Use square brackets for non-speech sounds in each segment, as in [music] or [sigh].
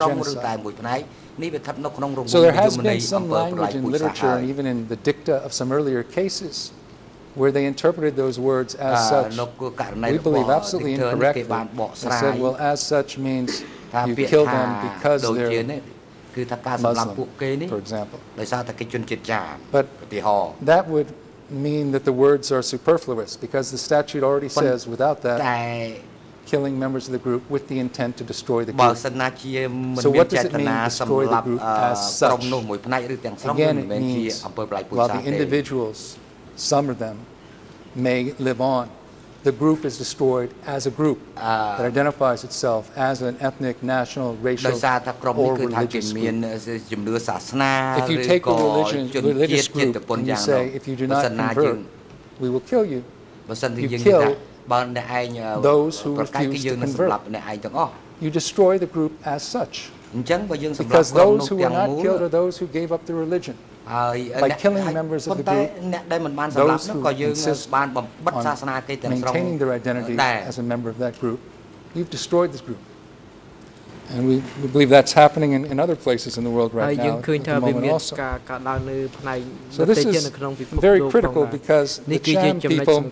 So there has been some language in literature and even in the dicta of some earlier cases where they interpreted those words as such. We believe absolutely incorrectly. They said, well, as such means you kill them because they're Muslim, for example. But that would mean that the words are superfluous because the statute already says without that killing members of the group with the intent to destroy the group. so what does it បើសិនណាជាមិនមានចេតនាសម្លាប់ក្រុមនោះមួយផ្នែកឬទាំងស្រុងមិនមែនជាអំពើប្រល័យពូជសាសន៍ទេ while the individuals some of them may live on the group is destroyed as a group that identifies itself as an ethnic, national, racial, or religious group. If you take a religion, religious group and you say, if you do not convert, we will kill you, you kill those who refuse to convert. You destroy the group as such. Because those who were not killed are those who gave up their religion. By killing members of the group, those who insist on maintaining their identity as a member of that group, you've destroyed this group. And we, we believe that's happening in, in other places in the world right now at, the moment also. So this is very critical because the Cham people,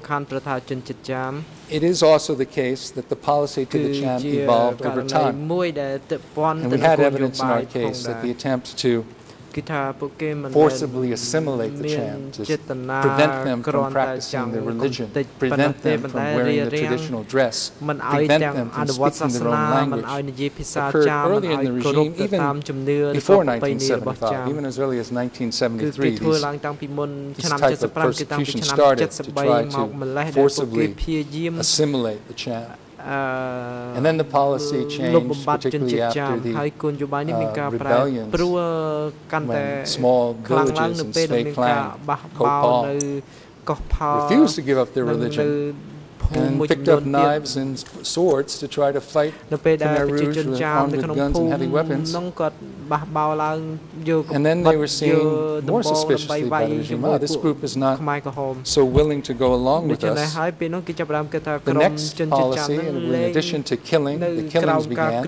it is also the case that the policy to the Cham evolved over time. And we had evidence in our case that the attempt to forcibly assimilate the Cham, prevent them from practicing their religion, prevent them from wearing the traditional dress, prevent them from speaking their own language, occurred early in the regime, even before 1975, even as early as 1973, these, these type of persecution started to try to forcibly assimilate the Cham and then the policy changed, particularly after the ហើយគោលនយោបាយនេះមានការប្រែប្រួលកាន់តែខ្លាំងឡើងនៅពេលដែលមានការបះបោរនៅ uh, refused to give up their religion and picked up knives and swords to try to fight Khmer Rouge with armed with guns and heavy weapons. And then they were seen more suspiciously by the regime. This group is not so willing to go along with us. The next policy, in addition to killing, the killings began,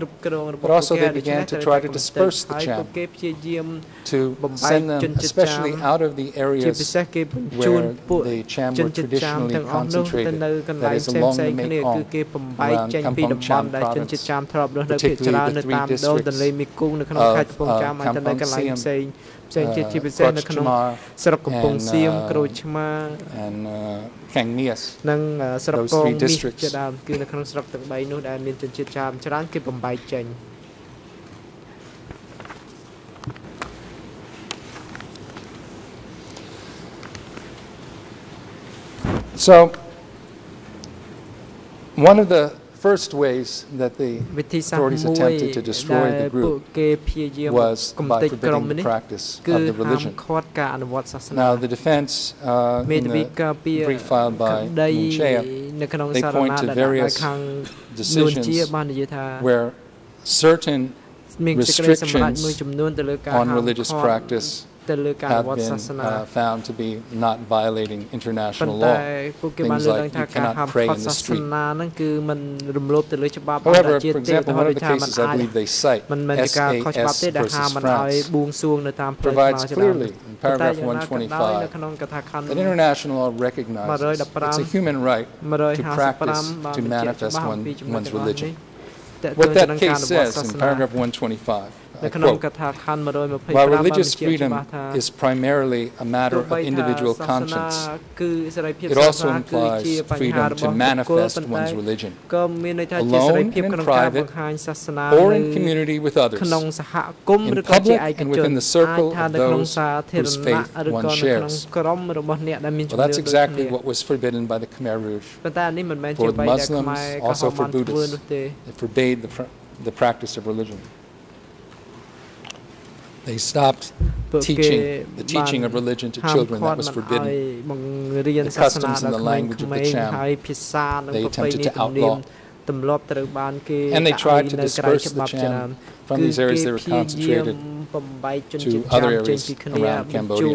but also they began to try to disperse the Cham, to send them especially out of the areas where the Cham were traditionally concentrated, that ផ្សេងផ្សេងគ្នាគឺគេបំបែកចេញពីតំបន់ដែលជនជាតិចាមធ្លាប់រស់នៅភាគច្រើននៅតាមដងទន្លេមេគង្គនៅក្នុងខេត្តកំពង់ចាមហើយទៅនៅកន្លែងផ្សេងផ្សេងទៀតជាពិសេសនៅក្នុងស្រុកកំពង់សៀមក្រូចឆ្មាខាងនេះនិងស្រុកកងមាសជាដើមគឺនៅក្នុងស្រុកទាំង3នោះដែលមានជនជាតិចាមច្រើនគេបំបែកចេញ So One of the first ways that the authorities attempted to destroy the group was by forbidding the practice of the religion. Now, the defense uh, in the brief filed by Nuon they point to various decisions where certain restrictions on religious practice have been uh, found to be not violating international law. Things like you cannot pray in the street. However, for example, one of the cases I believe they cite, SAS versus France, provides clearly in paragraph 125 that international law recognizes it's a human right to practice, to manifest one, one's religion. What that case says in paragraph 125 uh, While religious freedom is primarily a matter of individual conscience, it also implies freedom to manifest one's religion, alone in private, or in community with others, in public and within the circle of those whose faith one shares. Well, that's exactly what was forbidden by the Khmer Rouge. For Muslims, also for Buddhists, it forbade the, pr the practice of religion. They stopped teaching the teaching of religion to children that was forbidden. The customs and the language of the Cham. They attempted to outlaw. and they tried to disperse the Cham from the areas they were concentrated to other areas around Cambodia.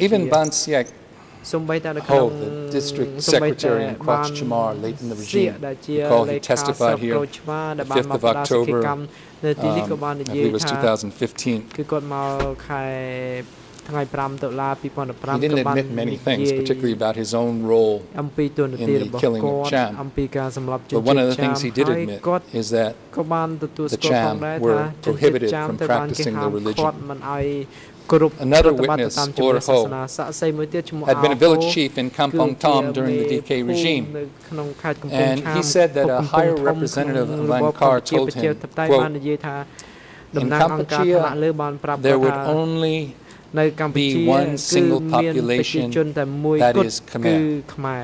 Even Ban Seak សូម្បីតែនៅក្នុង District Secretary in late in the regime. recall he testified here 5th of October នៅទីនេះក៏បាននិយាយថា2015គឺគាត់មកខែថ្ងៃ5ដុល្លារ2015ក៏បាននិយាយ um, things particularly about his own role អំពីតួនាទីរបស់គាត់អំពីការសម្លាប់ជនជាតិចាម But one of the things he did admit is that ក៏បានទទួលស្គាល់ផងដែរថាជនជាតិចាមត្រូវបានគេហាមឃាត់មិនឲ្យ គ្រប់រដ្ឋបាលទៅតាមជំនឿសាសនាសាក់សីមួយទៀតឈ្មោះ had been a village chief in Kampong Thom during the DK regime, and he said that a higher representative of Angkar told him បាននិយាយថាតំណាងអង្គការថ្នាក់លើបានប្រាប់ថា there would only be one single នៅកម្ពុជាគឺមានប្រជាជនតែមួយគត់គឺខ្មែរ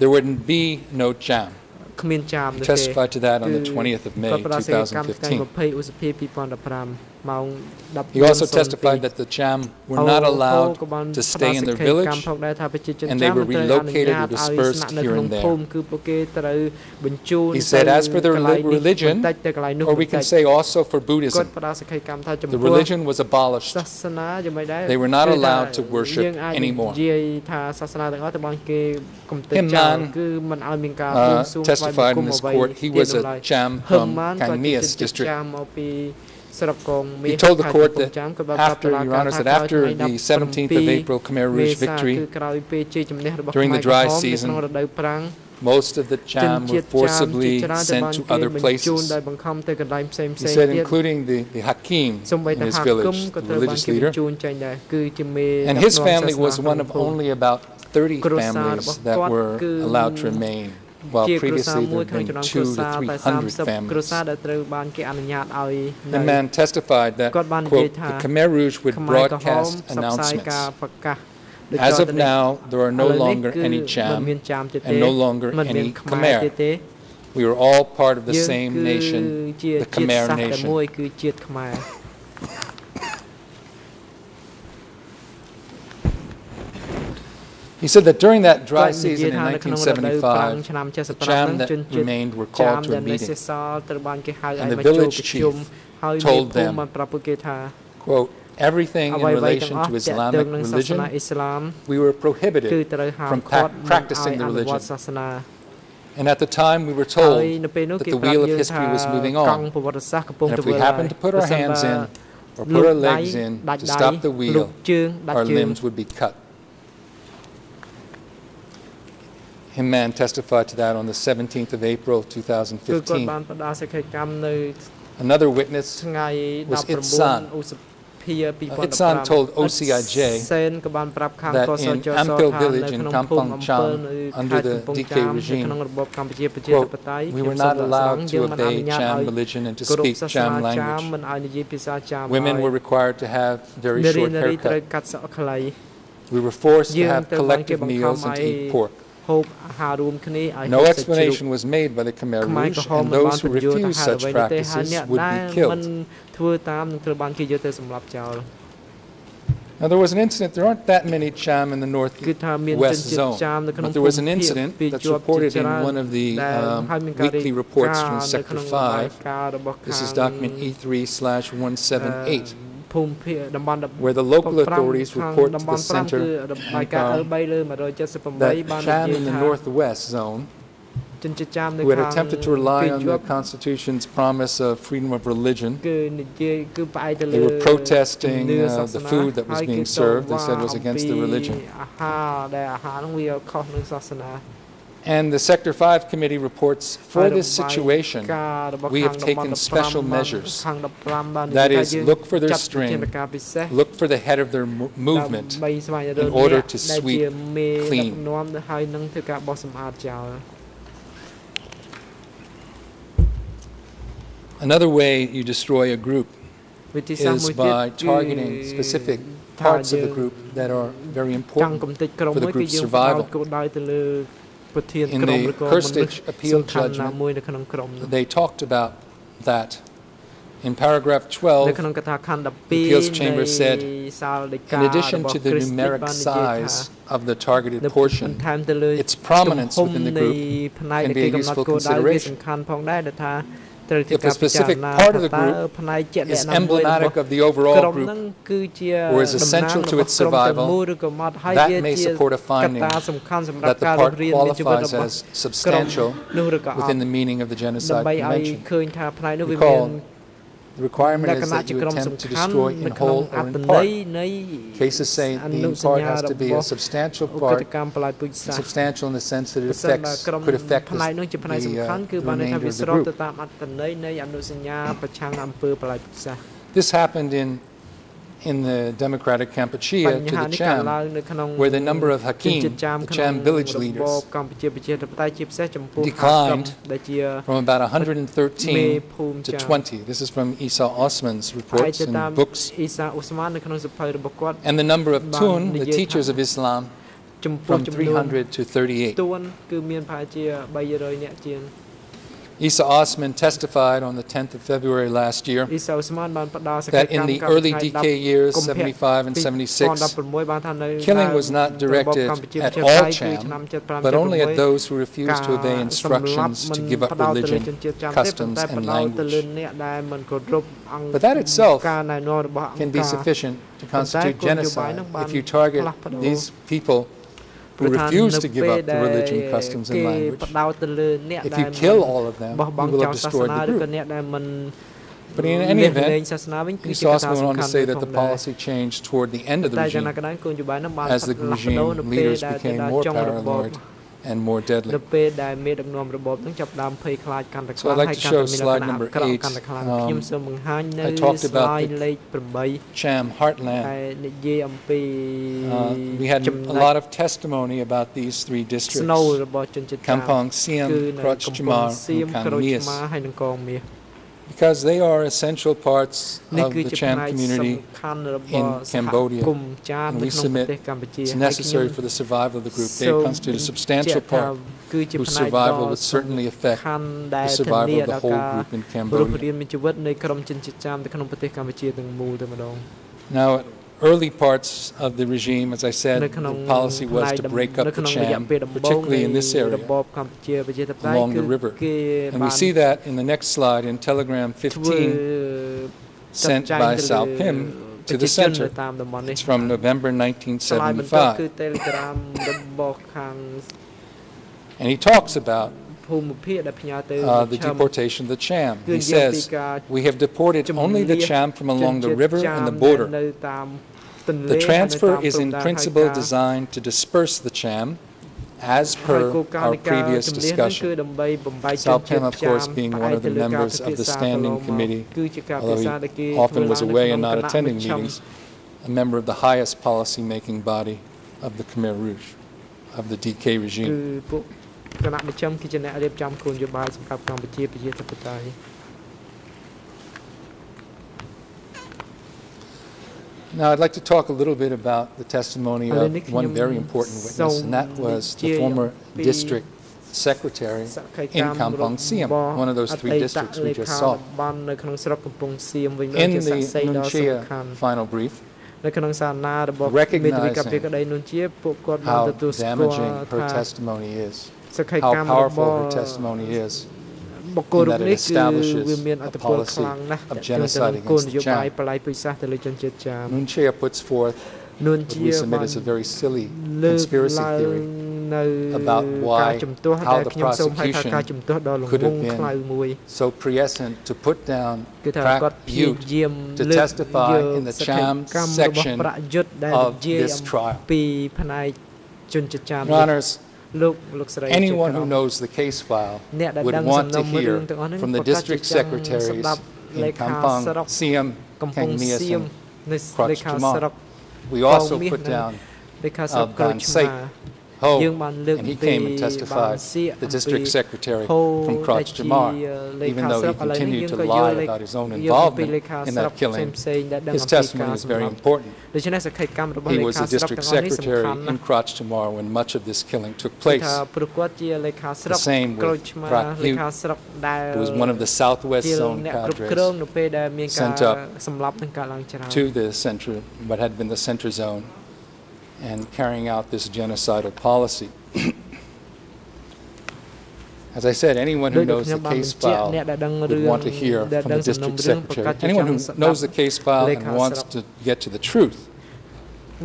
there wouldn't be no Cham He testified to that on the 20th of May 2015 he also testified that the Cham were not allowed to stay in their village and they were relocated or dispersed here and there. He said, as for their religion, or we can say also for Buddhism, the religion was abolished. They were not allowed to worship anymore. Him Man uh, testified in this court. He was a Cham from Kang Meas district. He told the court that after, Your Honor, that after the 17th of April Khmer Rouge victory, during the dry season, most of the Cham were forcibly sent to other places. He said, including the, the Hakim in his village, the religious leader. And his family was one of only about 30 families that were allowed to remain well ជាគ្រួសារមួយខាងចំណងគ្រួសារតែ30គ្រួសារដែលត្រូវបានគេអនុញ្ញាតឲ្យនៅ The man testified that quote, the Khmer Rouge would broadcast announcements As of now, there are no longer any Cham and no longer any Khmer. We are all part of the same nation, the Khmer nation. He said that during that dry season in 1975, the Cham that remained were called to a meeting, and the village chief told them, quote, everything in relation to Islamic religion, we were prohibited from practicing the religion. And at the time, we were told that the wheel of history was moving on. And if we happened to put our hands in or put our legs in to stop the wheel, our limbs would be cut. Him Man testified to that on the 17th of April 2015. Another witness was ថ្ងៃ19ឧសភា 2015 Itsan told OCIJ that in Ampil Village in Kampong Cham, under the DK សេនក៏បានប្រាប់ខាងកសជសថានៅក្នុងភូមិអំពិលនៅខេត្តកំពង់ចាមក្នុងរបបកម្ពុជាប្រជាធិបតេយ្យ We were not allowed to obey Cham religion and to speak Cham language Women were required to have very short haircuts. We were forced to have collective meals and to eat pork hope No explanation was made by the Khmer Rouge and those who refused such practices would be killed Now there was an incident. There aren't that many Cham in the northwest zone, but there was an incident that's reported in one of the um, weekly reports from Sector 5. This is document E3/178 where the local authorities report to the center របាយការណ៍ L3 in the northwest zone who had attempted to rely on the Constitution's promise of freedom of religion. They were protesting uh, the food that was being served. They said it was against the religion. And the Sector 5 Committee reports, for this situation, we have taken special measures. That is, look for their string, look for the head of their movement in order to sweep clean. Another way you destroy a group is by targeting specific parts of the group that are very important for the group's survival in the Krstić appeal judgment, they talked about that. In paragraph 12, the appeals chamber said, in addition to the numeric size of the targeted portion, its prominence within the group can be a useful consideration if a specific part of the group is emblematic of the overall group or is essential to its survival, that may support a finding that the part qualifies as substantial within the meaning of the genocide convention. Recall, the requirement is that you attempt to destroy in whole or in part. Cases say the in part has to be a substantial part, substantial in the sense that it affects, could affect the, uh, the remainder of the group. This happened in in the Democratic Kampuchea to the Cham, where the number of Hakim, the Cham village leaders, declined from about 113 to 20. This is from Isa Osman's reports and books. And the number of Tun, the teachers of Islam, from 300 to 38. Isa Osman testified on the 10th of February last year that in the early DK years, 75 and 76, killing was not directed at all Cham, but only at those who refused to obey instructions to give up religion, customs, and language. But that itself can be sufficient to constitute genocide if you target these people who refuse to give up the religion, customs, and language. If you kill all of them, you will have destroyed the group. But in any event, he also went on to say that the policy changed toward the end of the regime as the regime leaders became more paranoid and more deadly. So um, I like to show slide number eight. I talked about the Cham Heartland. Uh, we had a lot of testimony about these three districts, Kampong Siam, Krouch Chhmar, and Kang Meas because they are essential parts of the Cham community in Cambodia. And we submit it's necessary for the survival of the group. They constitute a substantial part whose survival would certainly affect the survival of the whole group in Cambodia. Now, early parts of the regime, as I said, the policy was to break up the Cham, particularly in this area along the river. And we see that in the next slide in Telegram 15 sent by Sao Phim to the center. It's from November 1975. and he talks about uh, the deportation of the Cham. He says, we have deported only the Cham from along the river and the border. The transfer is in principle designed to disperse the CHAM as per our previous discussion. Sao Phim, of course, being one of the members of the standing committee, although he often was away and not attending meetings, a member of the highest policy-making body of the Khmer Rouge, of the DK regime. Now, I'd like to talk a little bit about the testimony of one very important witness, and that was the former district secretary in Kampong Siam, one of those three districts we just saw. In the Nunchia final brief, testimony is. បុគ្គលរូបនេះគឺវាមានអត្តពលខ្លាំងណាស់ទាក់ទងទៅនឹងគោលនយោបាយបលាយពពិសាសទៅលើជនជាតិចាម Nuon Chea puts forth what we submit is a very silly conspiracy theory about why how the prosecution could have been so prescient to put down Prak Yut to testify in the Cham section of this trial. Your Honors, Anyone who knows the case file would want to hear from the district secretaries in Kampong Siam Kang Niasan Krach We also put down uh, Ban Ho, and he came and testified, the district secretary from Krouch Chhmar, even though he continued to lie about his own involvement in that killing. His testimony is very important. He was the district secretary in Krouch Chhmar when much of this killing took place. The same with Prat who was one of the southwest zone cadres sent up to the center, what had been the center zone and carrying out this genocidal policy. [clears throat] As I said, anyone who knows the case file would want to hear from the district secretary. Anyone who knows the case file and wants to get to the truth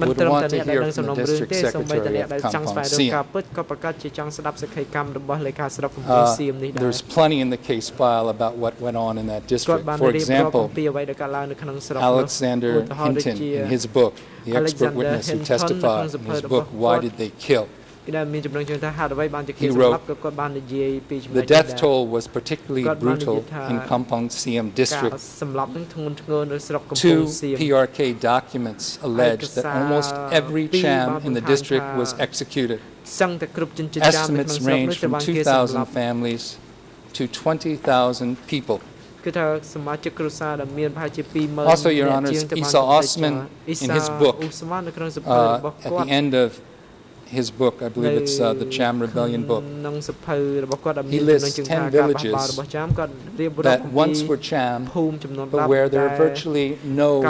មិន would ត្រឹម want តែ to អ្នកដែល hear ដឹងសំ from ណុំ the រឿង district ទេសូម្បីតែ secretary អ្នក of ដែលចង់ស្វែង Kampong រក Siam. ការពិតក៏ប្រកាសជាចង់ស្ដាប់សេចក្តីកម្មរបស់លេខាស្រុកកំពង់ Uh, សៀមនេះដែរ there's plenty in the case file about what went on in that គាត់ district. បាន For រៀបរាប់អំ example, ពីអ្វីដែលកើតឡើងនៅក្នុងស្រុកនោះ Alexander ឧទាហរណ៍ដូច Hinton, ជា in his book, the expert Alexander witness who Hinton នៅក្នុង testified ស in ភៅ his របស់ book, Why គាត់ Did They Kill? គេដែលមានចំណងជើងថាហេតុអ្វីបានជាគេ He សម្លាប់ wrote, ក៏គាត់បាននិយាយពីចំណុច The នេះ death ដែរ toll was particularly God brutal managed in to- Kampong Siam ការ district. សម្លាប់នឹងធ្ងន់ធ្ងរនៅស្រុកកំពង់ Two សៀម PRK documents allege that almost every cham in the district was executed. សឹងតែគ្រប់ជនជាតិចាមនៅក្នុង Estimates ស្រុកនោះ range ត្រូវ from បានគេសម្លាប់ 2,000 families to 20,000 people. គឺថាសមាជិកគ្រួសារដែលមានប្រហែលជា20000 Also, Your អ្នក Honors, ជាងទៅបាន Esau គេ Osman, អ៊ី in សា his book, អ៊ូស្មាននៅក្នុងសភៅ Uh, របស់ at គាត់ the end of his book. I believe it's uh, the Cham Rebellion book. He lists 10 villages that once were Cham, but where there are virtually no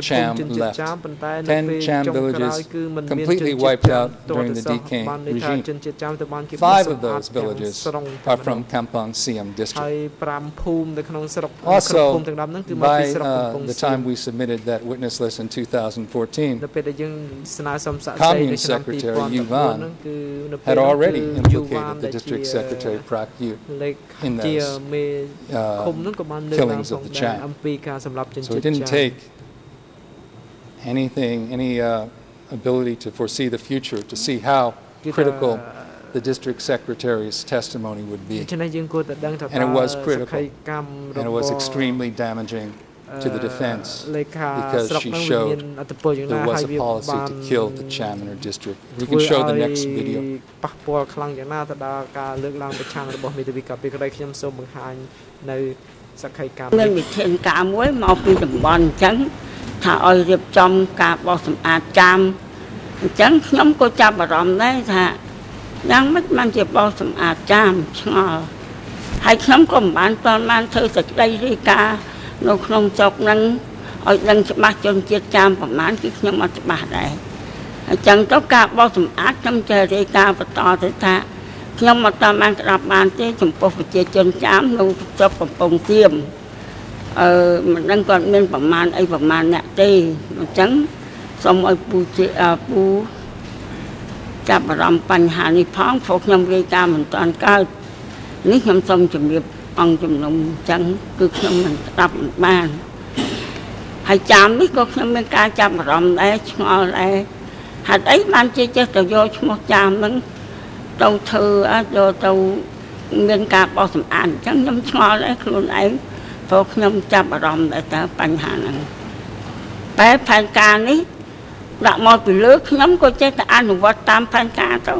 Cham left. 10 Cham villages completely wiped out during the decaying regime. Five of those villages are from Kampong Siam district. Also, by uh, the time we submitted that witness list in 2014, Commune Secretary Ivan had already implicated the district secretary Prak Yu in those uh, killings of the Cham. So it didn't take anything, any uh, ability to foresee the future, to see how critical the district secretary's testimony would be. And it was critical, and it was extremely damaging to the អឺ defense លេខា because ស្រុក she ហ្នឹងវា showed មានអត្តពលយ៉ាងណា there ហើ was យ a វា policy បាន to kill the Cham in her district. We ធ្វើ can show the ឲ្យ next video. ប៉ះពាល់ខ្លាំងយ៉ាងណាទៅដល់ការលើកឡើងប្រឆាំងរបស់មេធាវីកាពីក្តីខ្ញុំសូមបង្ហាញនៅសក្ខីកម្មមាននេះវិធានការមួយមកពីតំបន់អញ្ចឹងថាឲ្យរៀបចំការបោសសម្អាតចាមអញ្ចឹងខ្ញុំក៏ចាប់អារម្មណ៍ដែរថាយ៉ាងម៉េចបានជាបោសសម្អាតចាមឆ្ងល់ហើយខ្ញុំក៏មិនបានតន់បានធ្វើសេចក្តីរាយការណ៍ នៅក្នុងស្រុកហ្នឹងឲ្យដឹងច្បាស់ជនជាតិចាមប្រមាណគឺខ្ញុំអត់ច្បាស់ដែរអញ្ចឹងទៅការបោសសម្អាតខ្ញុំចេះរាយការណ៍បន្តទៅថាខ្ញុំអត់តាមបានក្តាប់បានទេចំពោះប្រជាជនចាមនៅស្រុកកំពង់សៀមអឺមិនដឹងគាត់មានប្រមាណអីប្រមាណអ្នកទេអញ្ចឹងសូមឲ្យពូជាអឺពូចាប់អារម្មណ៍បញ្ហានេះផងព្រោះខ្ញុំរាយការណ៍មិនតាន់កើតនេះខ្ញុំសូមជម្រាប អង្គជំនុំអញ្ចឹងគឺខ្ញុំមិនស្ដាប់មិនបានហើយចាំនេះក៏ខ្ញុំមានការចាប់អារម្មណ៍ដែរឆ្ងល់ដែរហេតុអីបានជាចេះទៅយកឈ្មោះចាមហ្នឹងទៅធ្វើអាចយកទៅមានការបោះសម្អាតអញ្ចឹងខ្ញុំឆ្ងល់ដែរខ្លួនឯងព្រោះខ្ញុំចាប់អារម្មណ៍ដែរតើបញ្ហាហ្នឹងតែផែនការនេះដាក់មកពីលើខ្ញុំក៏ចេះតែអនុវត្តតាមផែនការទៅ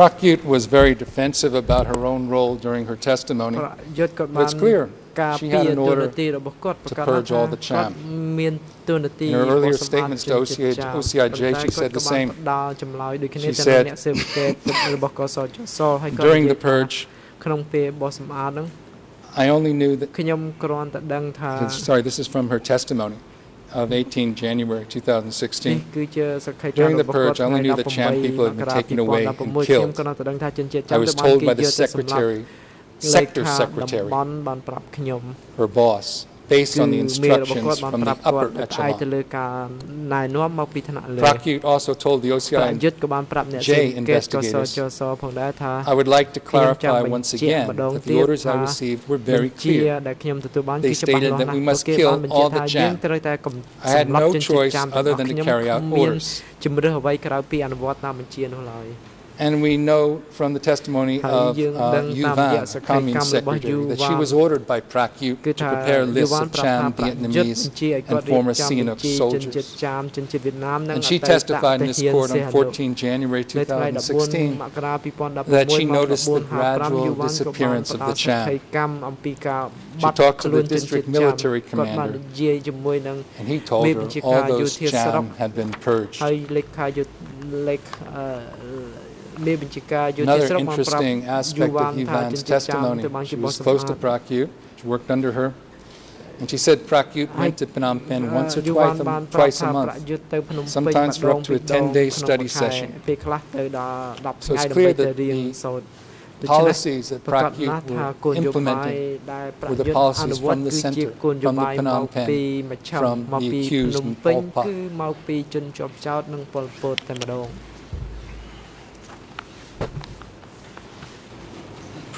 Prak Yut was very defensive about her own role during her testimony. But it's clear she had an order to purge all the Cham. In her earlier statements to OCIJ she said the same. She said, during the purge, I only knew that. Sorry, this is from her testimony of 18 January 2016. During the purge, I only knew that Cham people had been taken away and killed. I was told by the secretary, sector secretary, her boss, based on the instructions from the upper echelon. Prak Yut also told the OCI and investigators I would like to clarify once again that the orders I received were very clear. They stated that we must kill all the Cham. I had no choice other than to carry out orders. And we know from the testimony of uh, Yuvan, commune secretary, that she was ordered by Prak Yut to prepare lists of Cham Vietnamese and former Sihanouk soldiers. And she testified in this court on 14 January 2016 that she noticed the gradual disappearance of the Cham. She talked to the district military commander, and he told her all those Cham had been purged. Another interesting aspect of Yuvan's testimony, she was close to Prak Yut, she worked under her, and she said Prak Yut went to Phnom Penh once or twice a, twice a month, sometimes for up to a 10-day study session. So it's clear that the policies that Prak Yut were implementing were the policies from the center, from the Phnom Penh, from the accused Pol Pot.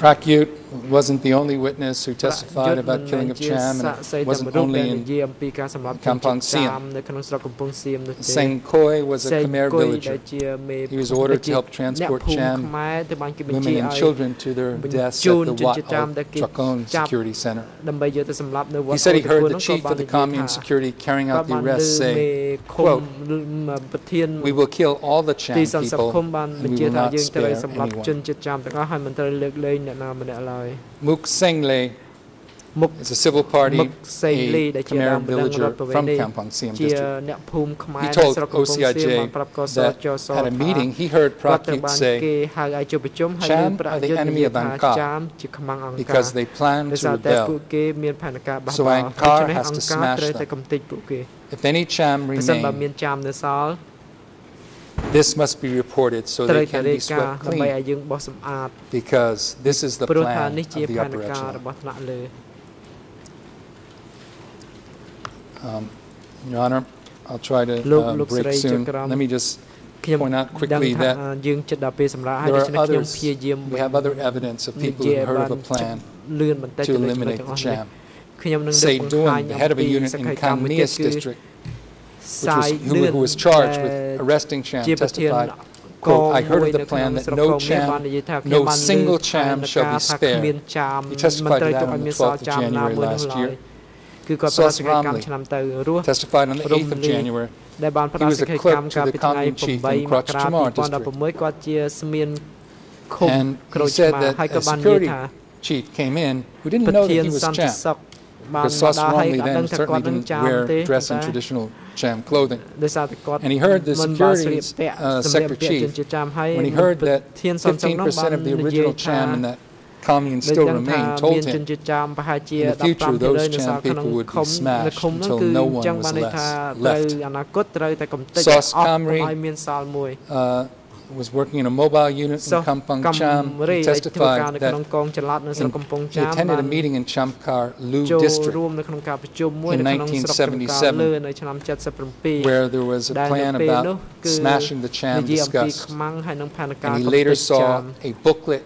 track ute, wasn't the only witness who testified about killing of Cham and wasn't only in Kampong Siem. Seng Khoi was a Khmer villager. He was ordered to help transport Cham, women and children to their deaths at the Wat Au Trakuon Security Center. He said he heard the chief of the commune security carrying out the arrest say, quote, we will kill all the Cham people and we will not spare anyone. Muk Mục Seng Lê. It's a civil party. Muk Seng Lê đã chia đám bang from Kampong Siam district. He told OCIJ that at a meeting he heard Prak Yut say, Cham are the enemy of Angkar because they plan to rebel. So Angkar has to smash them. If any Cham remain, this must be reported so they can be swept clean because this is the plan of the ផែន upper echelon. របស់ថ្នាក់លើ Your Honor, I'll try to uh, break soon. Let me just point out quickly that there are others, we have other evidence of people who've heard of a plan to eliminate the Cham. ខ្ញុំនឹងលើក Say បង្ហាញ the head of a unit in កម្ម district, which who, who was charged with arresting Cham, testified, quote, I heard of the plan that no Cham, no single Cham shall be spared. He testified to that on the 12th of January last year. គឺគាត់ប្រតិកម្មឆ្នាំទៅរស់ testified on the 8th of January ដែលបានផ្ដល់សេចក្ដីកម្មកាលពីថ្ងៃ8មករា2016គាត់ជាស្មានឃុំក្រូចឆ្មាហើយក៏បាននិយាយថា chief came in who didn't know that he was Cham because Soswamli then certainly didn't wear dress in traditional Cham clothing. And he heard the security uh, sector chief, when he heard that 15% of the original Cham in that commune still remained, told him in the future those Cham people would be smashed until no one was less, left. Sos Kamri, uh, was working in a mobile unit so in Kampong Cham. He testified that he attended a meeting in Chamkar Leu district in 1977 where there was a plan about smashing the Cham discussed. And he later saw a booklet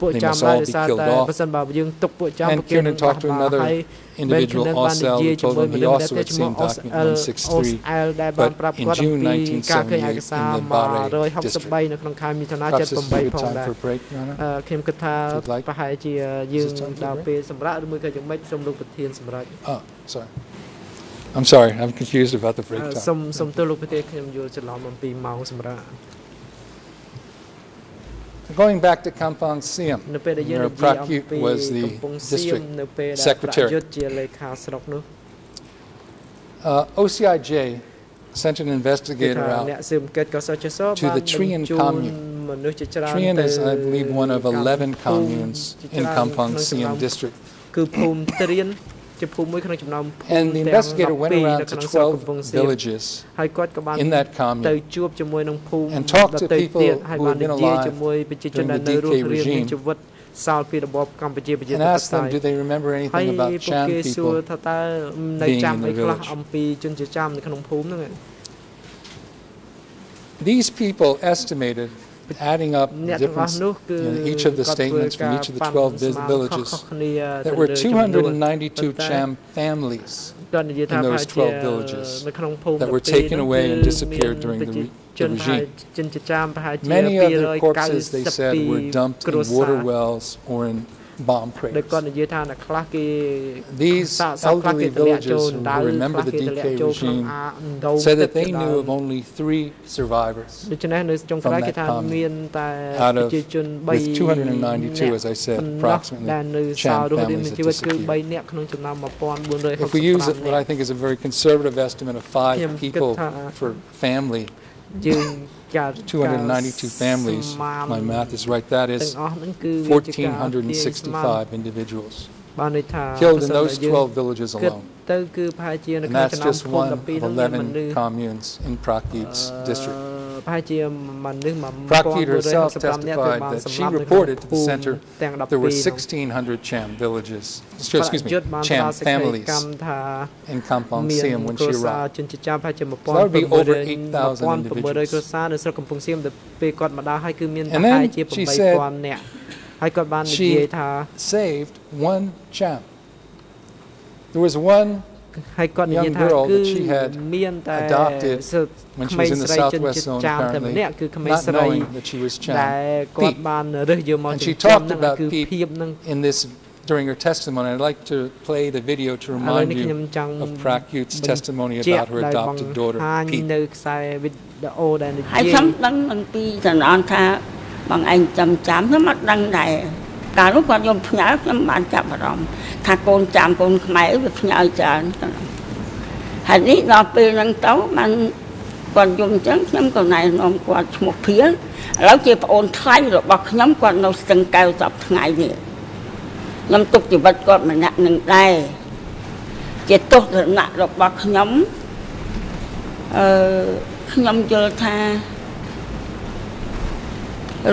ពួកចាំដែរដោយសារតែបើសិនបើយើងទុកពួកចាំពួកគេនឹងបាត់បង់ហើយ individual Osel told him he also had seen document 163 but in June 1978 in the Barre district នៅក្នុងខែមិថុនា78ផងដែរខ្ញុំគិតថាប្រហែលជាយើងដល់ពេលសម្រាប់ឬមួយក៏យ៉ាងម៉េចសូមលោកប្រធានសម្រាប់ Oh sorry I'm sorry I'm confused about the break time សូមសូមទោសលោកប្រធានខ្ញុំយល់ច្រឡំអំពីម៉ោងសម្រាប់ going back to Kampong Siem, Prak Yut was the district secretary. Uh, OCIJ sent an investigator out to the Trien commune. Trien is, I believe, one of 11 communes in Kampong Siam district. [coughs] And the investigator went around to 12 villages in that commune and talked to people who had been alive during the DK regime. សោតពីរបបកម្ពុជាប្រជាធិបតេយ្យហើយពួកគេសួរថាតើនៅចាំអីខ្លះអំពីជនជាតិចាមនៅក្នុងភូមិហ្នឹង These people estimated adding up the difference in each of the statements from each of the 12 villages, there were 292 Cham families in those 12 villages that were taken away and disappeared during the, the regime. Many of corpses, they said, were dumped in water wells or in bomb ដោយគាត់ craters. និយាយថាអ្នកខ្លះគេ These សាសខ្លះគេ elderly ទម្លាក់ចូល villagers who ដៅខ្លះ remember the គេទម្លាក់ DK ចូលក្នុង regime អាដូង said ទឹក that they ជាដើ knew ម of only three survivors ដូច្នេះនៅចុងក្រោយ from គេ that ថា commune មានតែ out of- ប្រជាជន3 with 292, as I said, ប៉ុណ្ណោះ approximately, ដែលនៅស Cham ល់រស់រាន families មាន that ជីវិតគឺ disappeared. 3នាក់ក្នុងចំណោម If we use 1465 what I នាក់ think is a very conservative estimate of five Kim people Gita. for family, យើងចាត់ 292 families. My math is right. That is 1,465 individuals killed in those 12 villages alone. And that's just one of 11 communes in Prakip's district. អឺប្រហែលជាមនុស្ស Prakrit herself 1465នាក់ត្រូវ testified បាន that សម្ she លាប់នៅក្នុង reported to the ភូមិ center ទាំង There were 12ហ្នឹង 1,600 Cham villages, ប្រ excuse me, យុទ្ធបានផ្ Cham ដល់សេចក្តី families កម្មថា in Kampong មាន Siam when គ្រួ she សារ arrived. ជនជាច្រើនប្រហែលជា So that would be over 1700 8,000 1700គ្រួសារនៅស្រុកកំពង់សៀមទៅពេលគាត់មកដល់ហើយគឺមាន And ប្រ then ហែលជា she said 8000នាក់ហើយគាត់បាននិ she យាយថា Saved one Cham. There was one she talked about in this during her testimony. I'd like to play the video to remind you of Prak Yut's testimony about her adopted daughter, Pete. ហើយខ្ញុំដឹងអំពីសំណងថាបងឯងចាំចាំខ្ញុំអត់ដឹងដែរ កាលនោះគាត់យកផ្ញើខ្ញុំបានចាប់អារម្មណ៍ថាកូនចាំកូនខ្មែរវាផ្ញើច្រើនទៅហើយនេះដល់ពេលហ្នឹងទៅបានគាត់យំអញ្ចឹងខ្ញុំក៏ណែនាំគាត់ឈ្មោះភៀលឥឡូវជាប្អូនថ្លៃរបស់ខ្ញុំគាត់នៅស្ទឹងកែវសពថ្ងៃនេះខ្ញុំទុកជីវិតគាត់ម្នាក់នឹងដែរជាទស្សនៈរបស់ខ្ញុំអឺខ្ញុំយល់ថា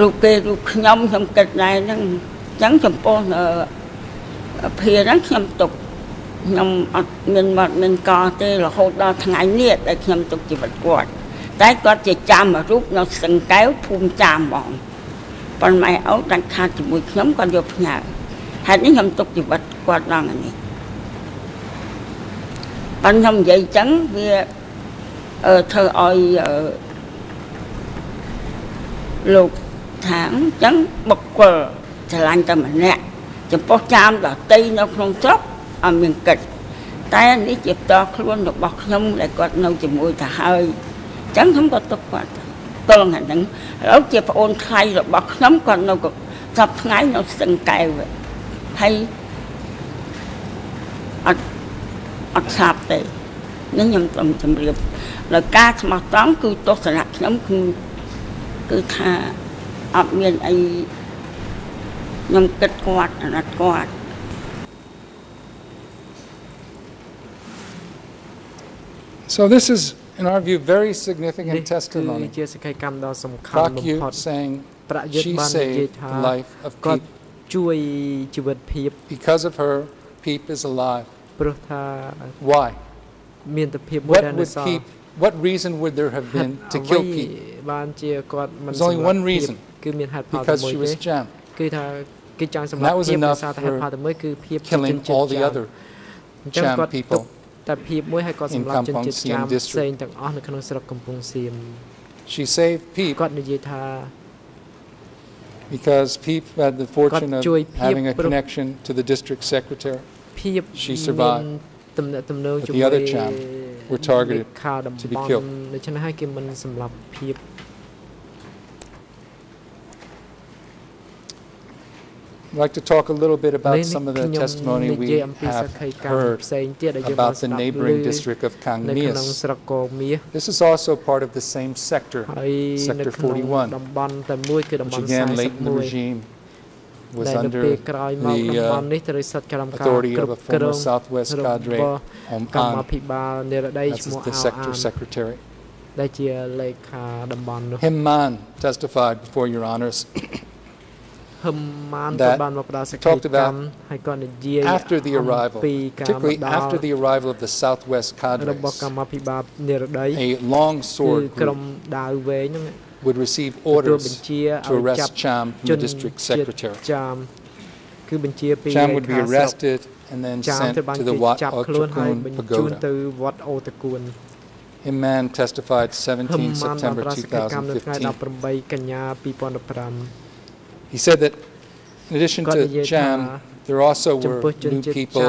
រូបគេរូបខ្ញុំខ្ញុំគិតដែរហ្នឹងអញ្ចឹងចំពោះអឺភារហ្នឹងខ្ញុំទុកខ្ញុំអត់មានមកមានកទេរហូតដល់ថ្ងៃនេះដែលខ្ញុំទុកជីវិតគាត់តែគាត់ជាចាំរូបនៅសង្កែវភូមិចាំហ្មងប៉ុន្តែម៉ែឪដាច់ខាតជាមួយខ្ញុំគាត់យកផ្ញើហេតុនេះខ្ញុំទុកជីវិតគាត់ដល់ថ្ងៃនេះប៉ុន្តែខ្ញុំនិយាយអញ្ចឹងវាអឺធ្វើឲ្យអឺលោកថាអញ្ចឹងបុគ្គល ឆ្លាញ់តែម្នាក់ចំពោះចាមដតីនៅក្នុងស្រុកអត់មានកិច្ចតែនេះជាផ្ទាល់ខ្លួនរបស់ខ្ញុំដែលគាត់នៅជាមួយទៅហើយអញ្ចឹងខ្ញុំក៏ទុកគាត់ទល់ថ្ងៃហ្នឹងឥឡូវជាប្អូនថ្លៃរបស់ខ្ញុំគាត់នៅសប្ថ្ងៃនៅស្ទឹងកែវហើយអត់អត់ស្លាប់ទេនេះខ្ញុំសូមជម្រាបដល់ការស្មោះត្រង់គឺទស្សនៈខ្ញុំគឺគឺថាអត់មានអី ខ្ញុំគិតគាត់អាណិតគាត់ So this is, in our view, very នេះ significant គឺ testimony. ជាសេចក្តីកម្មដ៏សំខាន់បំផុត Prakut saying ប្រយុទ្ធ she បាននិយាយ saved ថា the life of គាត់ Pete. ជួយជីវិតភាព Because of her, Pete is alive. ព្រោះថា Why? មានតែភាពមួយដែល What នៅ would សល់ Pete, what reason would there have ហេតុ been [laughs] to អ្វី kill Pete? បានជាគាត់មិន There's only សម្លាប់ one ភាព reason. គឺមានហេតុផលតែ Because មួយ she ទេ was Cham, គឺថា គេចង់សម្លា That ប់ was ភាពដោយ enough សារតែហេតុ for ផលតែមួយគឺភាពជាជន killing ជាតិ all the ចាម other អញ្ចឹង Cham គាត់ទុក people តែភាពមួយហើយគាត់ in សម្លាប់ជន Kampong ជាតិ Siam ចាម district. ផ្សេងទាំងអស់នៅក្នុងស្រុកកំពង់សៀម She saved Pete គាត់និយាយថា because Pete had the fortune of ជួយភាព having a ព្រោះ connection to the district secretary. ភាព She survived. មានទំនាក់ទំនង But the ជាមួយ other Cham were targeted លេខាតំ to be បន់ killed. ដូច្នេះហើយគេមិនសម្លាប់ភាព I'd like to talk a little bit about some of the testimony we have heard about the neighboring district of Kang This is also part of the same sector, Sector 41, which again late in the regime was under the uh, authority of a former Southwest cadre, Hom An, that's the sector secretary. Him Man testified before your honors that talked about after the arrival, particularly after the arrival of the Southwest cadres, a long sword group would receive orders to arrest Cham, the district secretary. Cham. Would be arrested and then sent to the Wat Au Trakuon pagoda. Him Man testified 17 September 2015. He said that in addition to Cham, there also were new people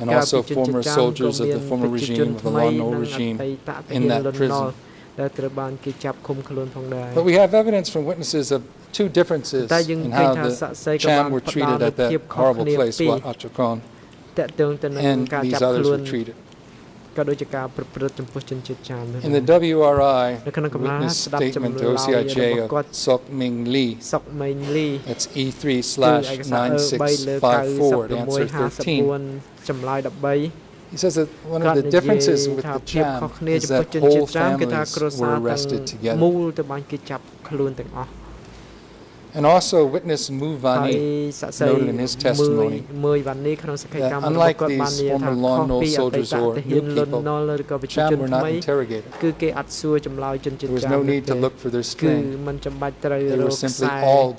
and also former soldiers of the former regime, of the Lon Nol regime, in that prison. But we have evidence from witnesses of two differences in how the Cham were treated at that horrible place, Wat Au Trakuon, and these others were treated. ក៏ដូចជាការប្រព្រឹត្តចំពោះជនជាតិចាមនោះ In ដែរ the WRI, នៅក្នុងកំណត់ witness ស្ដាប់ចម្លើ statement យ to OCIJ របស់គាត់ of Sok Ming Lee, សុកមេងលី that's E3 គឺ slash ឯកសារអឺ3លើ 9654 to answer 13. 9654ចម្លើយ13 He says that one គាត់ of the និយាយ differences with ថា the ភាពខុស Cham គ្នា is ចំពោះ that ជន whole ជាតិចាមគឺថា families គ្រួសារ were ទាំង arrested together. And also witness Mu Muvani noted in his testimony that unlike these former Lon Nol soldiers or new people, Cham were not interrogated. There was no need to look for their strength. They were simply all